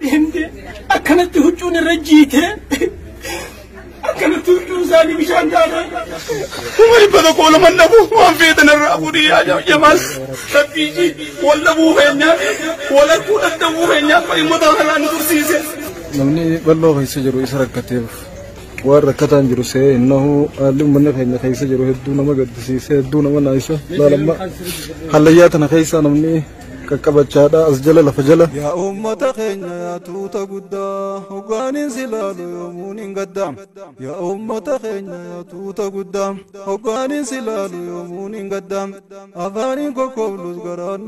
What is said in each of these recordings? hinde akkanatti huccuun irra jiite akkanatti huccuun isaanii bishaan daadhaa dhibba tokko lama nabu waan feetan irraa fuudhii yaadaa jamaas rabbiiji wal dhabuu feenyaa wal harkuu dadhabuu feenyaa fayyimmoota kanaan tursiise. namni bal'oo keessa jiru isa rakkateef waan rakkataan jiru see innahu haalli uummanni keenya keessa jiru hedduu nama gaddisiisee hedduu nama naayisa laalamma hallayyaa tana keessaa namni از امّت خنّی، یا تو تقدّم، اگان انسیلاری، امّون این یا امّت خنّی، یا تو تقدّم، اگان انسیلاری، امّون این قدم. آفرین کوکولو، گرای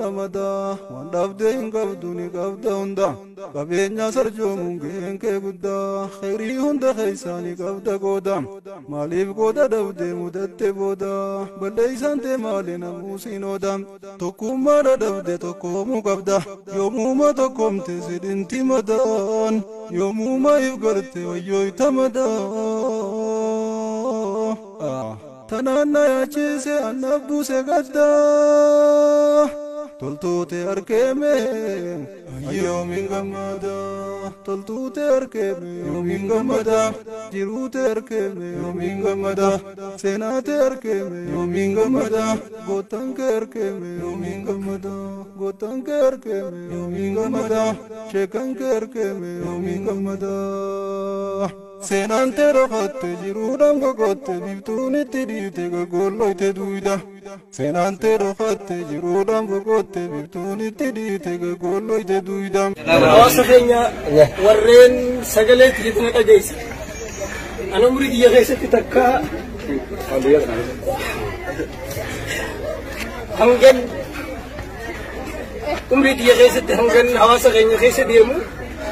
سر جومو، چه کودا، خیری هندا خیسانی داده گذام. مالیف گذا دافدی، مدتی بودا، بلیسان تمالی نموزین ادام. تو کمر تو کو يوم قبده يومو ما تقوم تزيد انتي مدان يوم ما يفقرت ويوي تمدان آه. تنانا يا جيسي أنا بوسي قده toltuute arkeeme ayyoo min gammada toltuute arkeeme yoo min gammada jiruute arkeeme yoo min gammada seenaate arkeeme yoo min gammada gootanke arkeeme yoo min gammada gootanke arkeeme yoo min gammada sheekanke arkeeme yoo min gammada. Senante tee rafatte gogote gogotte biiftuun gogoloite duida Senante duuda seenaan gogote rafatte jiruudhaan gogoloite duida itti dhiifte gogolloyte duuda. Hawaasa keenya warreen sagalee takka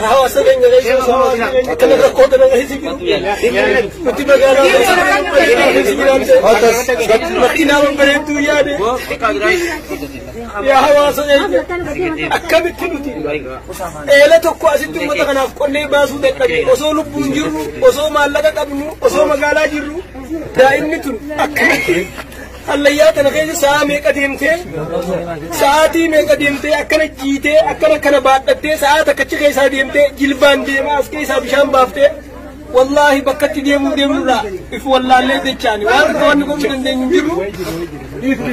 Kahawasan nga kayo sa mga kanagako na nga hisikin. Muti magana ka sa mga hisikinan sa makinawang pa rin tuyan eh. Yahawasan nga. Akkamit tinuti. Eela tokko asitti ummata kanaaf qonnee baasuu dadhabe osoo lubbuun jirru osoo maallaqa qabnu osoo magaalaa jirru daa'imni tun akkamitti hallayyaa tana keessa sa'a meeqa deemtee sa'aatii meeqa deemtee akkana jiitee akkana akkana baadhattee sa'a takkachi keessaa deemtee jilbaan deemaa as keessaa bishaan baaftee wallaahi bakkatti deemuu deemurraa if wallaallee jechaani waan akka wanni gomu dandeenyu jiru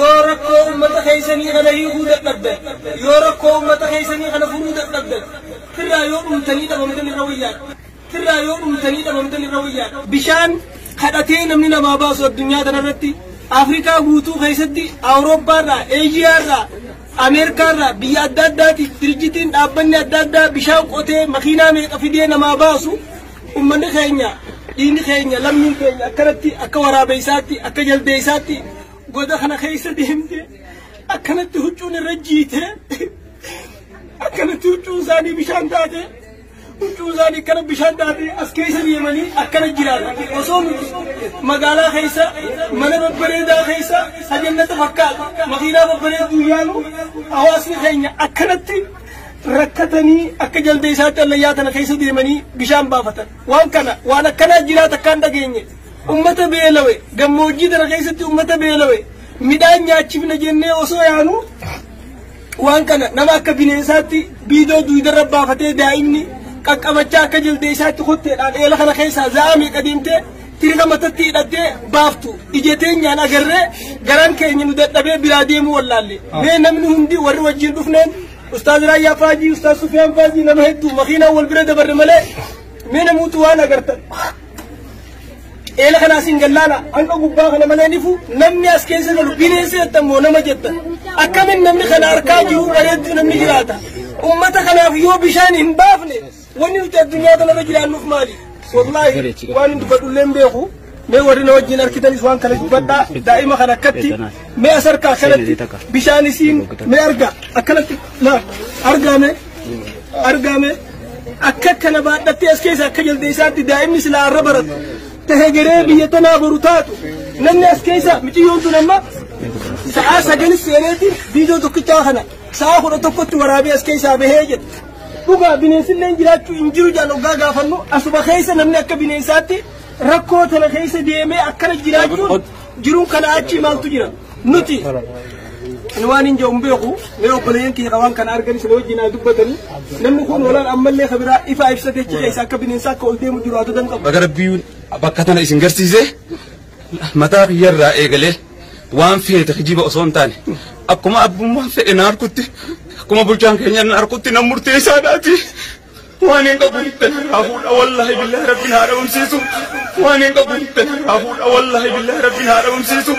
yoo rakkoo ummata keeysanii kana hiikuu dadhabbe yoo rakkoo ummata keeysanii kana furuu dadhabbe tirraa yoo dhumtanii dhabamtan irra wayyaadha tirraa yoo dhumtanii dhabamtan irra wayyaadha bishaan kadhatee namni namaa baasu addunyaa kanarratti afrikaa guutuu keessatti awurooppaarraa eejiyaarraa ameerikaarraa biyya adda addaati dirjitiin dhaabbanni adda addaa bishaan qotee makiinaa meeqa fidee namaa baasu ummanni keenya dhiinni keenya lammiin keenya akkanatti akka waraabeessaatti akka jaldeessaatti goda kana keessa deemte akkanatti huccuun irra jiite akkanatti huccuun isaanii bishaan taate. huccuusaa akkana bishaan dhaatee as keessa deemanii akkana jiraatan osoo magaalaa keessa mana babbareedaa keessa ajannata fakkaata makiinaa babbareedduu yaalu hawaasni keenya akkanatti rakkatanii akka jalda isaatti allayyaa tana keessa deemanii bishaan baafatan waan kana waan akkanaa jiraata akkaan dhageenye ummata beelawe gammoojjii tana keessatti ummata beelawe midhaan nyaachifna jennee osoo yaanu waan kana nama akka bineensaatti biidoo duydarra baafatee daa'imni qaqqabachaa akka jilbee isaatti kotteedhaan eela kana keessaa za'amee qadiimtee tirina matatti hidhattee baaftu ijeteen nyaan agarree garaan keenya nu dadhabee biraa deemuu wallaalle mee namni hundi warri wajjin dhufneen ustaaz raayyaa faajii ustaaz sufiyaan faajii nama hedduu makiinaan wal bira dabarre malee mee namuutu waan agartan eela kanaa siin gallaana hanga gubbaa kana malee nifu namni as keessa galu bineensa jettan moo nama jettan akkamin namni kana harkaa jiru bareetti namni jiraata ummata kanaaf yoo bishaan hin baafne woni te dunya dana be jiran nuf mali wallahi wani du badu lembe ko me wari no jinar kitani swan kala badda daima kana katti me asar ka kala bishani sin me arga akala la arga me arga me akka kana badda te eske sa kajal de sati daimi sila rabarat تهجري بيتنا برتاتو نن اسكيسا متيون تنما ساعه سجن سيرتي بيدو تكتا هنا ساعه خرطكت ورابي اسكيسا بهجت dhugaa bineensillee jiraachuu hin jiru jaan hoggaa gaafannu asuma keessa namni akka bineensaatti rakkoo tana keessa deemee akkana jiraachuun jiruun kana achi maaltu jira nuti ani waan hin jedhu beeku mee obboleeyyan kiyya waan kana arganis na wajjin haa dubbatanii namni kun walaan ammallee kabiraa ifaa ibsatee jecha isa akka bineensaa akka ol deemu jiru haa tudan qabu. Bagarabbiyuun bakka tana isin garsiisee mataa biyyarraa eegalee waan feete kijiba osoo hin taane akkuma abbummaan fedhe naarkutti akkuma bulchaan keenyaan harkutti nan murteessaa dhaati. Waan hin qabu hittan irraa fuudha wallahi billahi rabbiin haadha umsiisu. Waan hin qabu hittan irraa fuudha wallahi billahi rabbiin haadha umsiisu.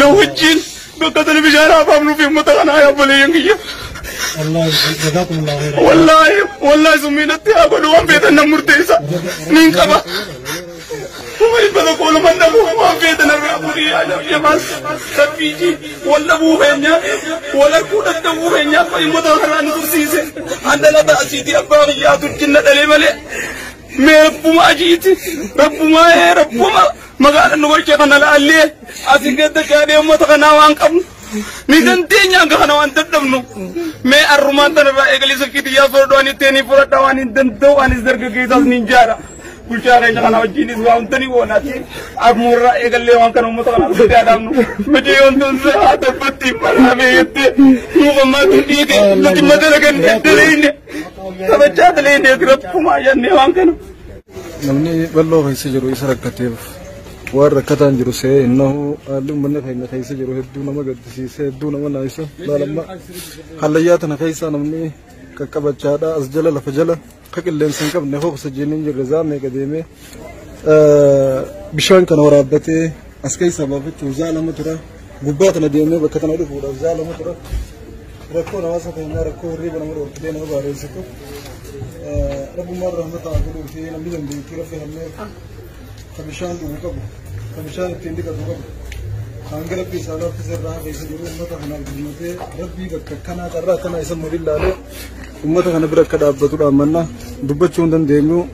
Na wajjin bakka televizyiinaa baafnuuf himmata kanaa yaabaleeyyan kiyya. Wallaahi wallaahi summiinatti haa godhu waan beekan nan murteessa. Niin qaba. Wallahi waan feetan afurii shamas sabbiiji walla buufeenya wala kudha buufeenya fayyimota kanaan tursiise handalata asiitii abbaa biyyaa turjinna dhalee malee mee rabbuma ajiiti rabbuma ee rabbuma magaala nu goche kana laallee asin gadda gaadee ummata kanaa waan qabnu ni dandeenya hanga kana waan dadhabnu mee arrumaan tanarraa eegalee sakkii xiyyaa fudhadhu ani itteeni fudhadha waan hin danda'u anis dargaggeessaas ni jaara bulchaa keenya kana wajjiinis waa huntani woonaati akkuma irraa eegallee waan kana uummata kana argate adamnu miti yoontoon si haa tabbatti malamee jette duubammaa tun dhiige nuti madala kan daleeyne taphachaa daleeyne rabbuma jennee waan kana. namni bal'oo keessa jiru isa rakkateef waan rakkataan jiru see innahu haalli uummanni keenya keessa jiru hedduu nama gaddisiisee hedduu nama naayisa laalamma hallayyaa tana keessaa namni ككبتشادا أسجلا لفجلا خكل لين سنكب نخوخ سجنين جرزا ميكديمي بشان كان ورابتي أسكي سبابت وزالة مترا قبات نديمي بكتنا رفو وزالة مترا ركونا واسطة ركو ريبنا مرور كدينا وباريسكو رب مرة متى أقولوا فينا مين بيكير في هم خمشان دوكب خمشان تندك دوكب خانك ربي سالف تسرع في سجود متى هنا بجمته ربي بكتنا كرا كنا اسم مريلا له umma umata kana bira kada abatu ramana duba dan demu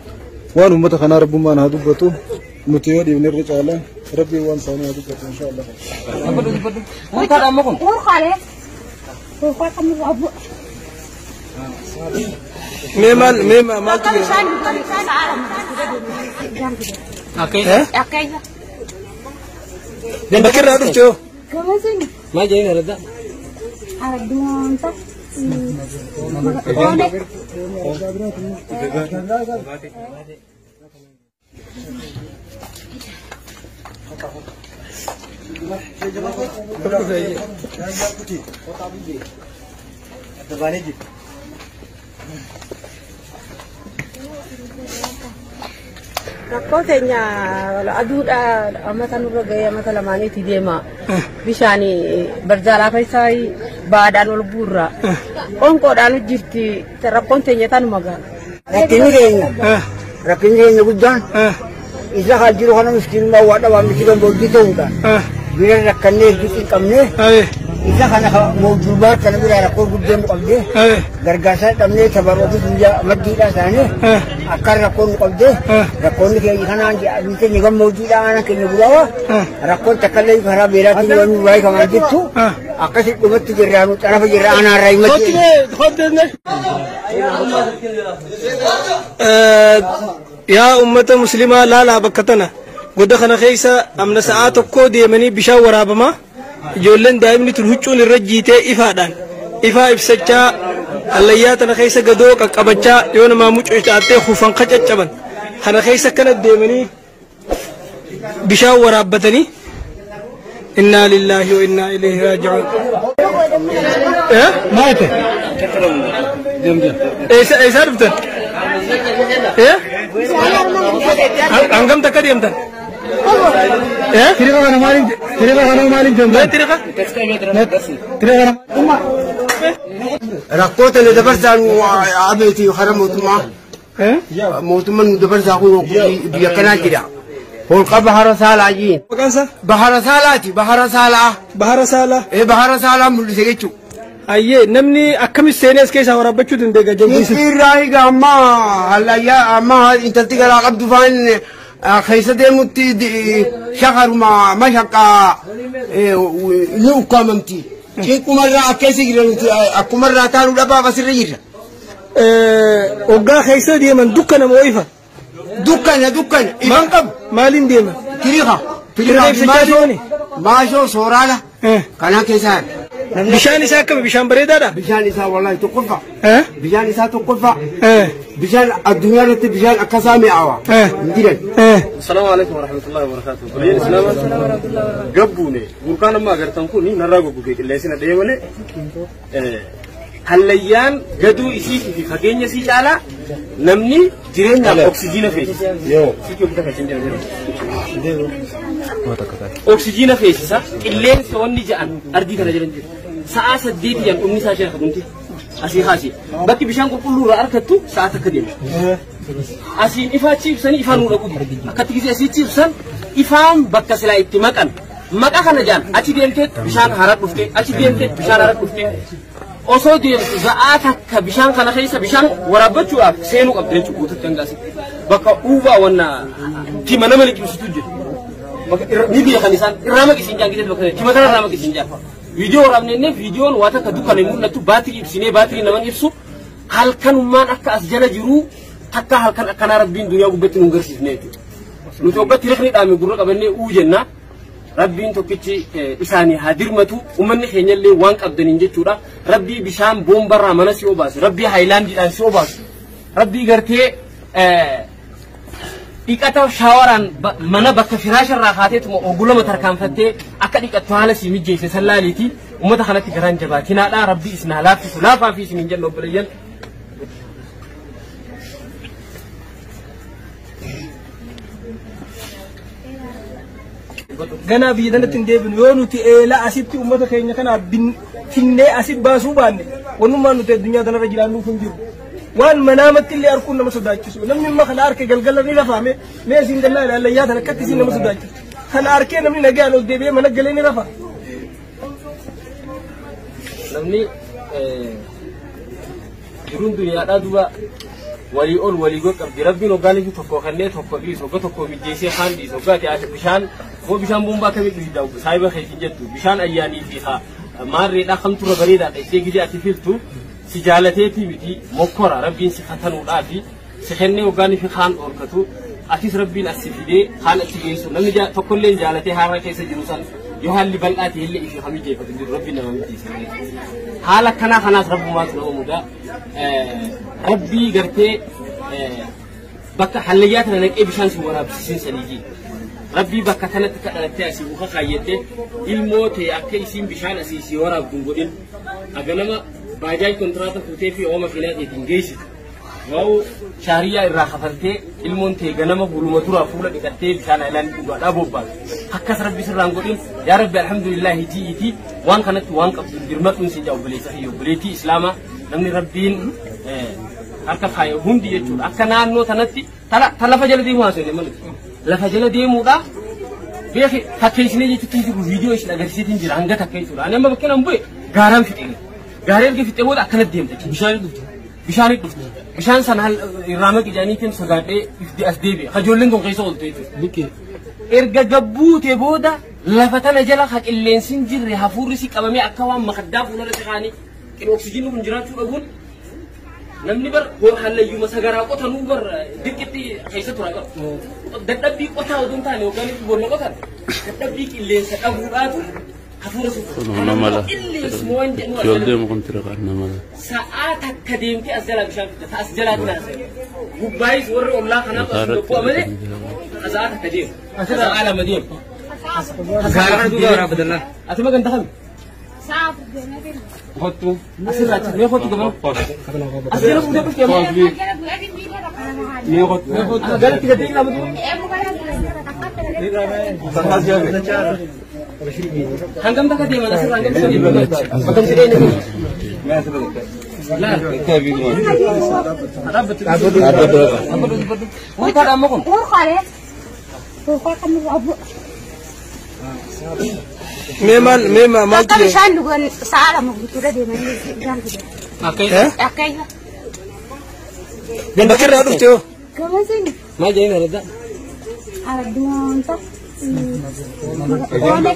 wan umma umata kana rabu mana hadu tu mutiyo di wener rechala rabi wan sana hadu batu insha allah. Umata kana mukum. Umata kamu abu Memal memal mal tu. Oke. Oke. ya bakir rada tu. Kamu sini. Majain rada. Ada dua entah. Vale de. Vale de. Rakkoo teenya aduudha mata nurra gahee mata lamaaniiti deema. Eh. Bishaanii barjaa lafa isaa baadhaan ol buurra. Qoonqoodhaan eh. jirti rakkoon teenya tanuma gaara. Rakkinni keenya eh. rakkinni keenya guddaan isa haal jiru kana mau ada, dhabaamni jiran booddee ta'uudhaan bira rakkannee hir'isuu hin qabnee. إذا كان موجودات كان بيلا ركوب قدام قلبه إيه. درجاسة تمني ثبروك دنيا مدينة ثانية إيه. أكار ركوب قلبه إيه. ركوب كي إذا كان أنت نجم موجودة أنا كي نقوله ركوب تكلم خراب بيراتي وأنا باي كمان جبتو أكاسي كم تجرانو أنا بجرا أنا راي ما تي آه، يا أمة مسلمة لا لا بكتنا قد خنا خيسا أمنا ساعات كودي مني بشاور أبما ijoolleen daa'imni tun huccuun irra jiitee ifaadhaan ifaa ibsachaa allayyaa tana keessa gadoo qaqqabachaa yoo namaa mucuu itaattee hufan qacaccaban kana keessa akkana deemanii bishaan waraabbatanii إنا لله وإنا إليه راجعون إيه ما يته إيش إيش عرفت إيه عن كم تكريم తిరిగి కనమాలి తిరిగి కనమాలి తిరిగి ركوت اللي دبرت عبيتي وخرم موتما موتما دبرت اخوي بيكنا كده هو بحر سالة عجين بحر سالاتي بحر سالة بحر سالة ايه بحر سالة ملسيجتشو አየ ነምኒ አከሚስ ሴኔስ ኬሳ ወራበቹት እንደገጀ ሚስራይ ጋማ አላያ አማ ኢንተንቲ ገራ ቀብዱፋን دي خيسديمتي شغر ما ما شقا إيه، لو قاممتي كي كمرة كيسجل كمرة كانوا لبا بسرير إيه، وقا خيسة ديما دكنا مويفة دكنا دكنا من قبل مالين ديما كريخة ما شو ما شو صورة له كنا كيسان bishaan isaa akkami bishaan bareedaadha? Bishaan isaa wallaahi tokkoffaa. Bishaan isaa tokkoffaa. Bishaan addunyaa irratti bishaan akkasaa mi'aawa. Hin jiran. Assalaamu alaikum warahmatullahi wabarakaatuh. Biyyeen islaamaa gabbuune burkaan amma agartan kun narraa goggoge qilleensina dhee malee hallayyaan gaduu isii fi fageenya isii caalaa namni jireenyaaf oksijiina feesisa. Oksijiina feesisa qilleensa wanni ja'an ardii kana jiran jira. saat Sa'a saddeetiyan dhumni isaa shaakamti. Asii kaasii. Bakki bishaan qulqulluu irraa argattu saat akka asih Asiin ifaa ciibsanii ifaan nuudha guutu. Akkatti asih asii ciibsan ifaan bakka silaa itti maqan. Maqa kana jaan achi deemtee bishaan harat dhufte achi deemtee bishaan harat dhufte. Osoo deemtu za'aa takka bishaan kana keessa bishaan waraabbachuudhaaf seenuu qabdi jechuudha guututti hangaasi. Bakka uubaa wanna tima nama baka jira. Ni beekan isaan irama maqisiin jaan gisee baka, tima mana irama maqisiin jaan. viidiyoo rabnenne viidiyoon waa takka dukkan hin mul'atu baatirii ibsinee baatirii naman ibsu halkanummaan akka as jala jiru takka halkan akkanaa rabbiin duniyaa gubbatti nu garsiifne jechuudha nuti obbatti rifni dhaame gurra qabannee uu jenna rabbiin tokkichi isaanii haa dirmatu uummanni keenyallee waan qabdaniin jechuudha rabbii bishaan boombarraa mana si obaasu rabbii haayilaandiidhaan si obaasu rabbii gartee dhiqata shaawaraan mana bakka firaasharraa kaateetuma oggulama tarkaanfattee akka dhiqattu haala sii mijjeesse sallaaliiti ummata kanatti garaan jabaatinaadha rabbii isinaa laaffisu laafaa fi isiniin jenna obboleeyyan. Ganaa biyya dandatti hin deebinu yoo nuti eelaa asitti uummata keenya kanaa finnee asit baasuu baanne wannummaan nuti addunyaa kanarra jiraannuuf hin jiru. وان منامت اللي أركون ما صدقتش لما ما خل أرك قل قل نيلا فاهمة ما زين دلنا على اللي ياتنا كتير زين ما صدقتش خل أركين من نجا لو دبي ما نجا لين رفا لمني جرون دنيا أدوا وليون وليقول قبل ربي نقال في تكو خلني تكو بيس وقت تكو بيجيسي خان بيس وقت يعيش بشان هو بشان بومبا كم يجدوا سايبه خيجي جدو بشان أياني فيها مار ريدا خمسة غريدا تيجي جاتي فيلتو si jaalateetii miti mokkora rabbiin si fatanuudhaa fi si kennee waggaan fi kaan dhorkatu atis rabbiin as fidee kaan achi geessu namni tokkollee jaalatee haara keessa jiru san yoo haalli bal'aa ta'e illee ishee hamii jeeffatu jiru rabbiin nama mitiisa haala akkanaa kanaas rabbumaatu nama mudaa rabbii gartee bakka hallayyaa tana naqee bishaan si waraabsisiin saniiti. Rabbii bakka kanatti kadhalattee asii buufa kaayyattee ilmoo ta'e akka isiin bishaan asii si waraabduun godhin aganama baajaaji kontiraataa fuutee fi ooma finaateetiin geessitu. Waa'u shaariyaa irraa hafaltee ilmoon tee ganama huluma duraa fuula dhiqattee bishaan aylaandii dhugaadhaa bobbaatu. Akkas rabbi sirraan godhin yaa rabbi alhamdulillahi ji'ii fi waan kanatti waan qabdu dirmatuun si jaa obboleessa fi obboleettii islaamaa namni rabbiin harka faayu hundi jechuudha. Akka naannoo tanatti ta lafa jala deemuu haasofne maluti. Lafa jala deemuudhaa beeki fakkeessinee jechuutti hin jiru viidiyoo isin agarsiitiin jira hanga takka jechuudha. Ani amma bakka nan bu'e gaaraan fixee. غارين كيف تقول أكنة ديم تكى بيشان دفتر بيشان دفتر بيشان سنال رامك جاني كين سجاته يفدي أسديبي خجولين كون قيس أول تيجي لكي إرجع جبو تبودا لفتنا جلا خك اللين سنجر رهافور رسي كلامي أكوام مخداف ولا تخاني كن أكسجين وكن جرات شو أقول نمني بر هو حلا يوم سجارة كوثر نوبر دكتي قيس ترى كم دكتي كوثر أدون ثاني وكان يقول ما كوثر دكتي اللين سكابور أدون نملا يولد مقن ترقى نملا ساعات كديم تي أسجلا بشام أسجلا تناسي ببايس ور أملا خنا بس دكوا ملي أزار كديم أسجلا على مديم أسجلا دوغا ولا بدلنا أتبقى عندك هم ساعات خطو أسجلا تي خطو كمان أسجلا بودا بس كمان مي خطو مي خطو أسجلا تي كديم لا بدو Hanggam tak dia mana sih hanggam sih Hanggam sih ini. Nah, itu lagi mau. Ada betul. Ada betul. Ada betul. Ada kamu kan? Urkah ya. Urkah kamu abu. Memang, memang. Tapi saya juga salah mau gitu dia mana. Akai. Akai. Dan bakar ada tuh. Kamu sih. Mau jadi nggak ada? आराध्य ಅಂತ